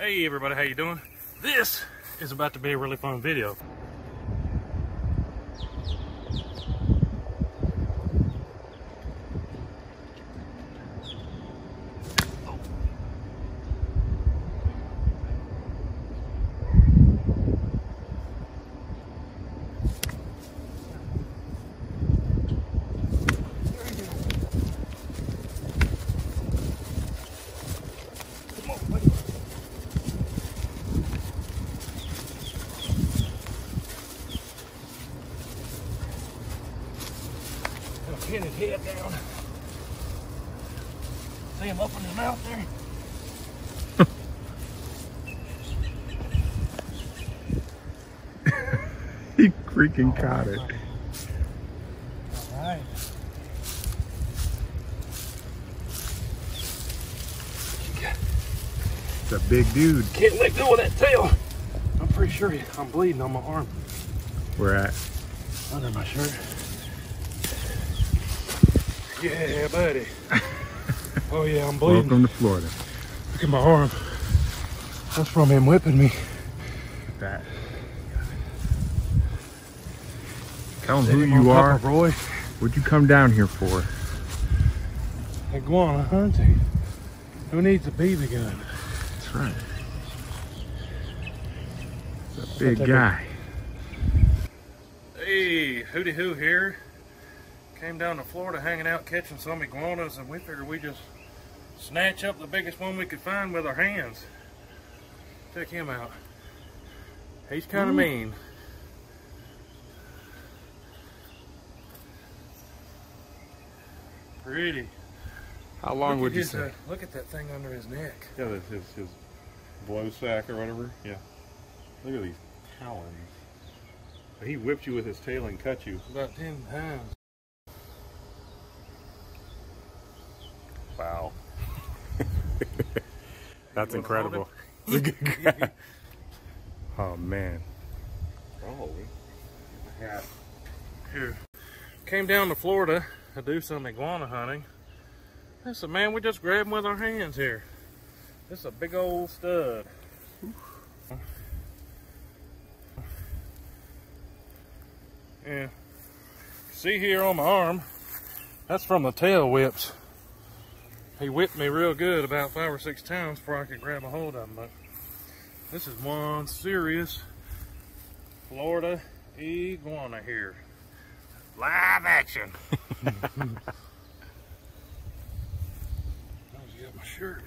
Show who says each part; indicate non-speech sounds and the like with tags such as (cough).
Speaker 1: Hey everybody, how you doing? This is about to be a really fun video. Pin his head down. See him up in his mouth there?
Speaker 2: He freaking caught it.
Speaker 1: Alright.
Speaker 2: It's a big dude.
Speaker 1: Can't let go of that tail. I'm pretty sure I'm bleeding on my arm
Speaker 2: We're at.
Speaker 1: under my shirt. Yeah, buddy. (laughs) Oh yeah, I'm bleeding.
Speaker 2: Welcome to Florida.
Speaker 1: Look at my arm. That's from him whipping me.
Speaker 2: That. Tell him who you are.
Speaker 1: Roy.
Speaker 2: What'd you come down here for?
Speaker 1: Iguana hunting. Who needs a BB gun?
Speaker 2: That's right. It's a big guy.
Speaker 1: Hey, Who Tee Who here. Came down to Florida hanging out catching some iguanas and we figured we just snatch up the biggest one we could find with our hands. Check him out. He's kind of mean. Pretty.
Speaker 2: How long would you
Speaker 1: his,
Speaker 2: say?
Speaker 1: uh, look at that thing under his neck.
Speaker 3: Yeah, that's his, his blow sack or whatever. Yeah. Look at these talons. He whipped you with his tail and cut you.
Speaker 1: About 10 pounds. (laughs)
Speaker 2: That's
Speaker 1: You wanna hold
Speaker 2: incredible. (laughs) (laughs) oh man.
Speaker 1: Yeah. Here. Came down to Florida to do some iguana hunting. I said, man, we just grab them with our hands here. This is a big old stud. Yeah. See here on my arm, that's from the tail whips. He whipped me real good about five or six times before I could grab a hold of him, but this is one serious Florida iguana here. Live action. (laughs) I was got my shirt.